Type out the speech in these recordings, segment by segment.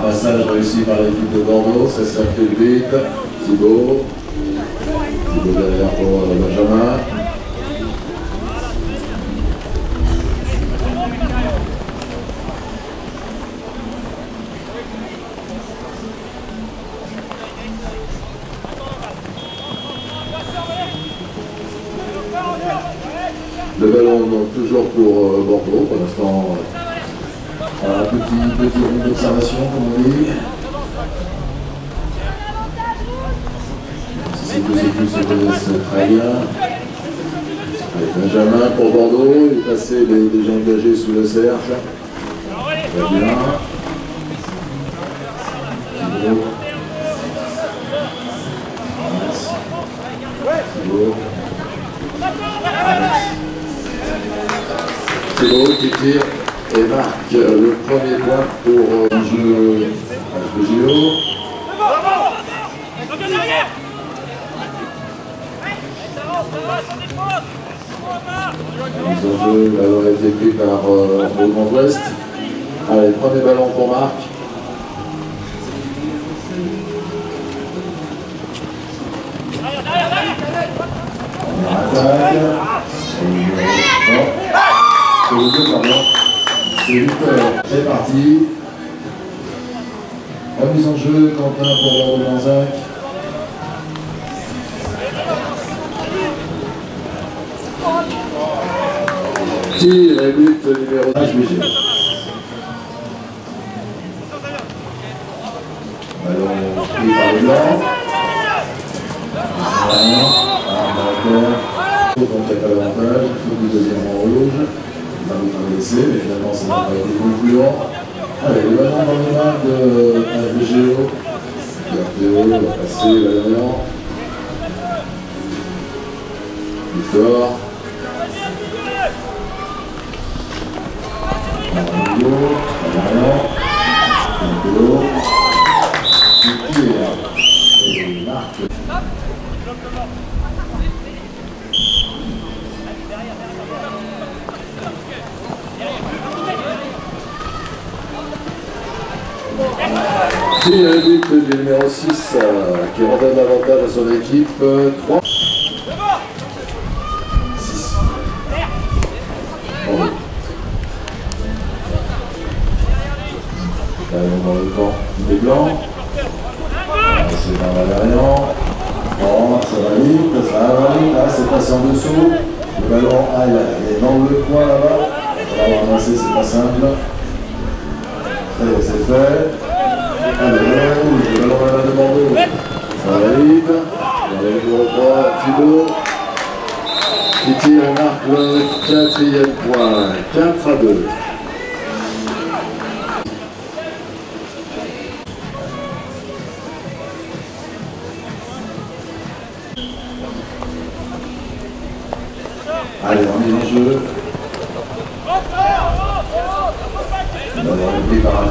Ramassage réussi par l'équipe de Bordeaux, ça circule vite. Thibaut? Thibaut derrière pour euh, Benjamin. Le ballon donc toujours pour euh, Bordeaux, pour l'instant euh, un petit, petit round d'observation comme on dit. Si ces deux équipes se connaissent très bien. Benjamin pour Bordeaux, il est passé les, déjà engagé sous le cercle. Très bien. Thibaut. Thibaut qui tire et marque le premier point pour un jeu HBGO. Mise en jeu, la balle a été prise par euh, le Grand Ouest. Allez, premier ballon pour Marc. Attaque. Parti. Remise en jeu, Quentin pour Bordeaux Lanzac. Tir et but numéro 1 HBG. Ballon pris par le blanc. Ah, n'y a pas d'avantage, il faut du deuxième en rouge. Il va nous laisser, mais concluant. Allez, le ballon dans les mains de HBGO. Théo va passer. Mario, Marion, Nicolas, qui tire et marque. Tir et but du numéro 6 euh, qui redonne l'avantage à son équipe. euh, 3. 6. Bravo. Ballon dans le camp des Blancs. Ah, C'est par Valérian. Bon, ça va vite, ça va vite. Ah, c'est passé en dessous. Le ballon, ah, il est dans le coin là-bas. Il va ramasser, c'est pas simple. Ça y est, c'est fait. Allez, rouge, le. Ça va vite. Dans le numéro 3, Thibaut. Qui tire quatrième point. 4 à 2. Allez, on est en jeu. Ballon repris par.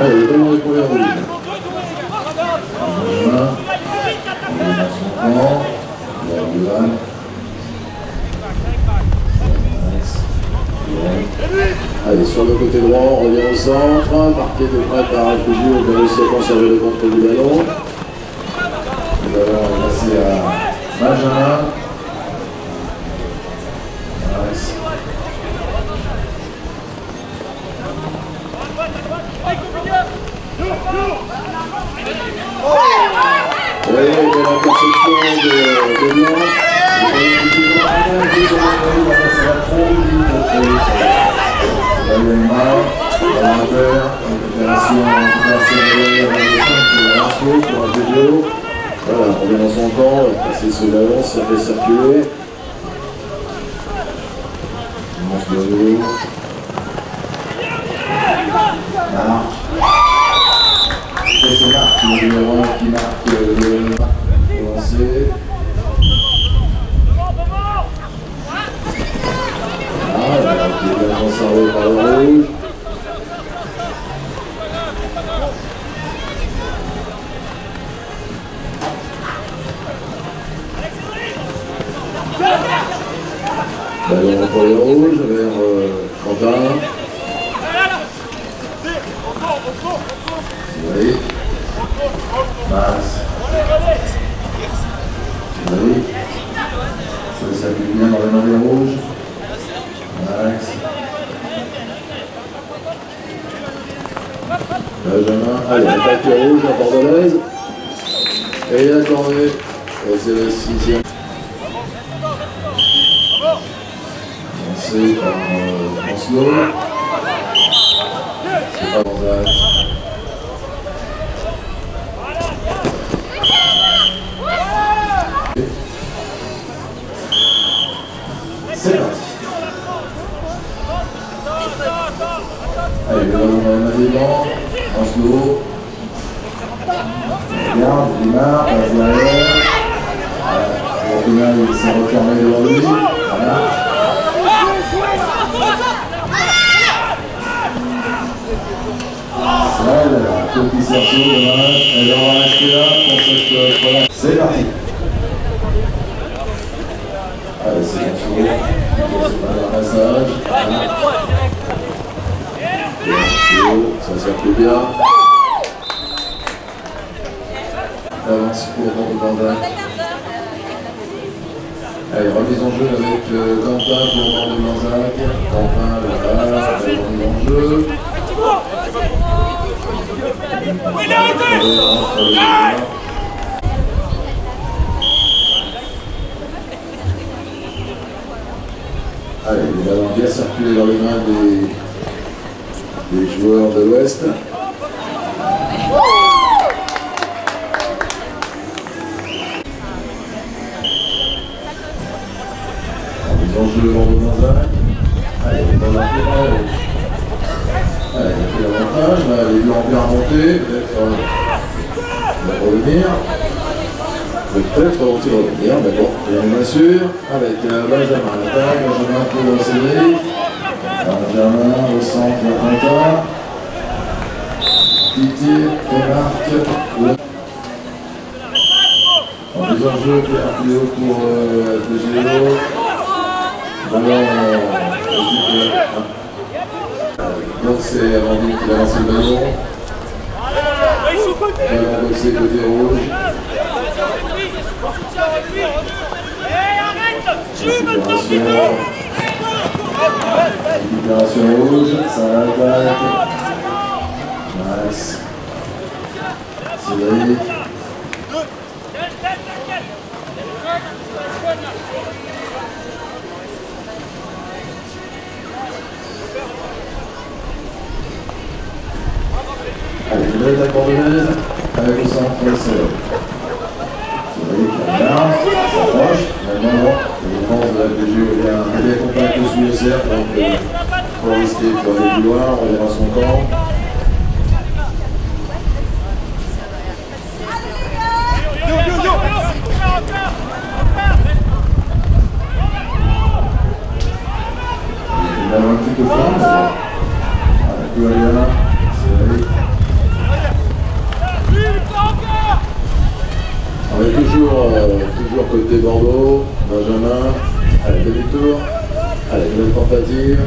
Allez. Allez, sur le côté droit, on revient au centre. Marqué de près on a réussi à conserver le contrôle du ballon. À. Voilà, on vient dans son camp, passer ce ballon, ça fait circuler. Lance le vélo. Marc. Et c'est Marc, le numéro 1 qui marque le. Ah, qui est. Ballon pour les rouges vers euh, Quentin. Oui. Max. Oui. Ça s'appuie bien dans les mains des rouges. Max. Benjamin. Allez, attaque rouge, la bordelaise. Et il a tourné. Et c'est le sixième. Lancé par euh. C'est pas. C'est parti. Allez, le ballon dans des bancs. Oslo. Regarde. Voilà. Neymar, il s'est devant lui. Petit cerceau, dommage. Elle va là pour euh. C'est parti. Allez, c'est c'est pas un Ça bien. Allez, remise en jeu avec euh, Quentin pour Bordeaux Lanzac. Quentin, voilà, remise en jeu. Allez, les ballons bien circuler dans les mains des, des joueurs de l'Ouest. Vont de Lanzac. Allez, dans la finale. Allez, il a fait l'avantage. Là, les deux ont bien remonté. Peut-être euh, il va revenir. Peut-être vont-ils revenir, mais bon, n'est sûr. Avec euh, Benjamin à l'attaque, Benjamin pour Cédric. Benjamin au centre de Quentin. Titi Marc. En mise en jeu, Pierre Cléo pour euh, FGO. Ballon euh, récupéré. Ah. Donc c'est Amandine qui va lancer le ballon. Ballon boxé côté rouge. Récupération rouge, ça attaque. Max. Cédric. Allez, une belle bordelaise avec le centre Cédric. Cédric, regarde, s'approche. Maintenant, la défense de la PGO est bien, bien compacte sous le donc euh, pour risquer pour aller plus loin, on verra son camp. Il a un petit peu faim, mais bon. Voilà, tout va bien. Cédric. On est toujours, euh, toujours côté Bordeaux, Benjamin, allez, demi-tour, allez, nouvelle tentative.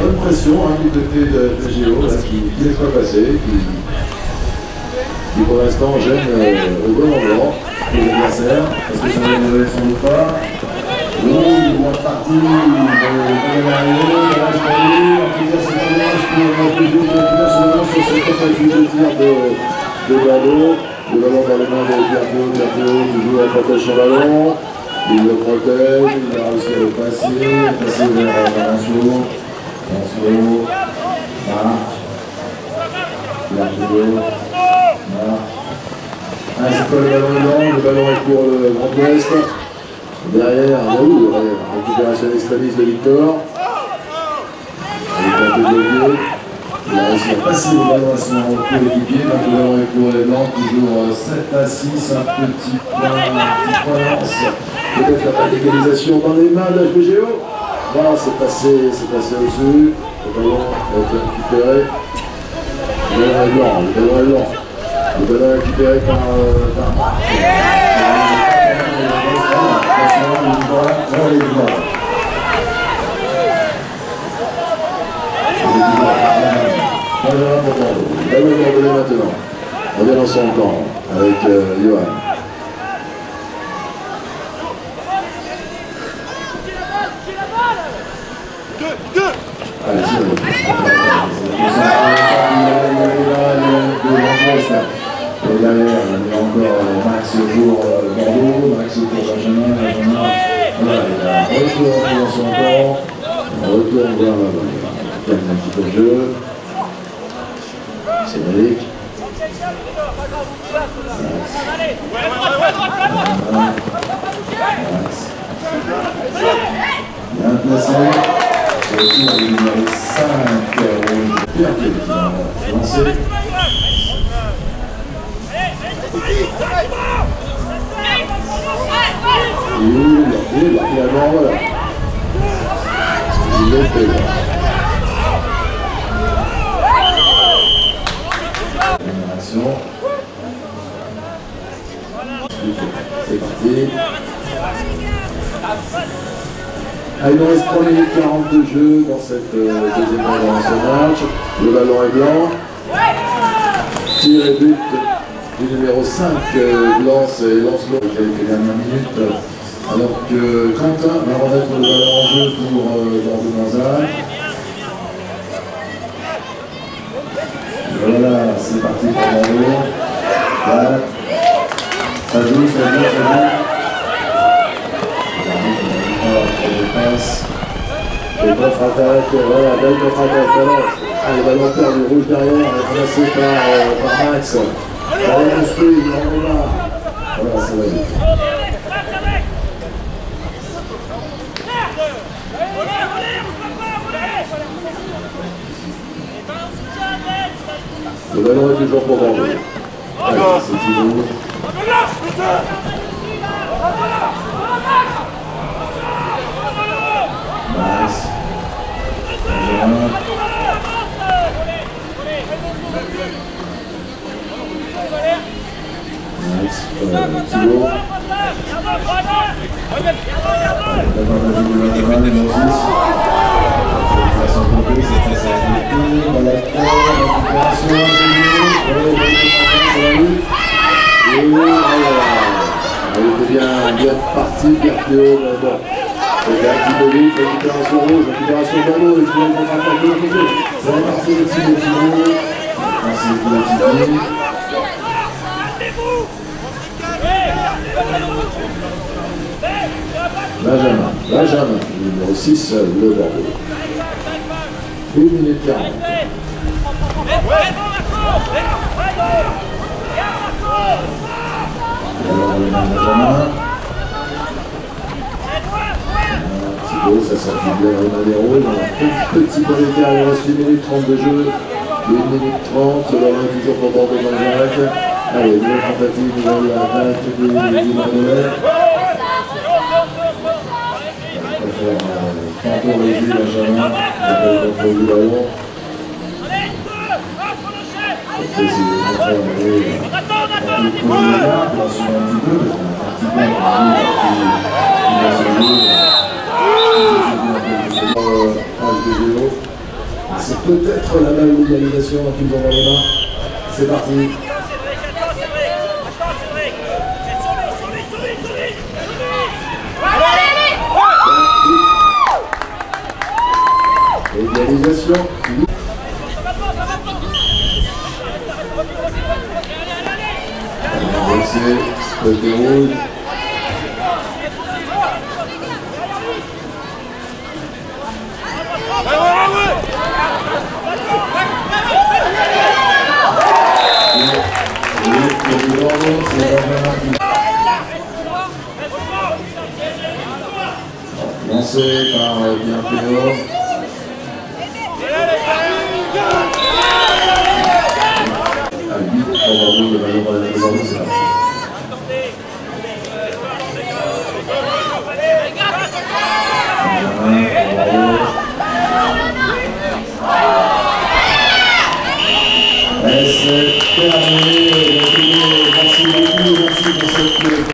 Bonne pression hein, du côté de PGO, là, qui qui laisse pas passer, qui, pour l'instant gêne euh, bon endroit les adversaires. Est-ce que ça va pas Oui, il est parti de, de l'arrivée, il reste à lui, en tout cas c'est tentative de tir de, de ballon. Le ballon dans les mains de Pierre Pierre toujours en protège son ballon. Il le protège, il a réussi à le passer, passer vers Lancelot. Lancelot, Marc, Pierre Marc. C'est pas le ballon est le ballon est pour le Grand Ouest. Derrière, Raoul, récupération extrémiste de Victor. Il est tenté de levier. Il a réussi à passer le ballon à son coéquipier. Donc le ballon est pour les Blancs, toujours 7 à 6, un petit point, un petit point lance. Peut-être la d'égalisation dans les mains de HBGO. Voilà, c'est passé, c'est passé au-dessus. Le ballon a été récupéré. Le ballon est blanc, le ballon est blanc. Le ballon récupéré par, euh, par Marc. Ballon de maintenant. On vient dans son avec euh, Johan. Et derrière, il y a encore Max pour Bordeaux, Max pour Benjamin, Benjamin. Voilà, il a retour dans son camp. On retourne vers. Calme un petit peu le jeu. Cédric. Max. Bien placé. C'est le numéro 5, Pierre qui va lancer. Il. C'est parti. Il nous reste 3 minutes 40 de jeu dans cette euh, deuxième ce match. Le ballon est blanc. Et but du numéro 5, euh, Lance et Lancelot, qui a été dernière minute. Alors que Quentin va remettre le ballon en jeu pour euh, Bordeaux-Manzac. Voilà, c'est parti pour Bordeaux. Voilà. Ça joue, ça joue, ça joue. Et voilà, belle contre-attaque. Ah, rouge derrière, ramassé par, euh, par Max. Allez, construit, en là. Voilà, ça. Le ballon est toujours pour. Allez, c'est Thibaut. Bien, bien parti, va. Benjamin, Benjamin, numéro 6, le Bordeaux. 1 minute 40. Alors, Benjamin. Thibaut, ça sortit bien Ronaldero. Dans la petite arrêté, il reste 1 minute 30 de jeu. 1 minute 30, le toujours pour Bordeaux dans le. Allez, nouvelle tentative, nouvelle attaque du Manuel. Faire temporiser Benjamin, qui. Euh, C'est peut-être la balle d'égalisation ont dans les mains. C'est parti. 38. Merci par bien plus haut. Thank you. Merci beaucoup, merci, merci.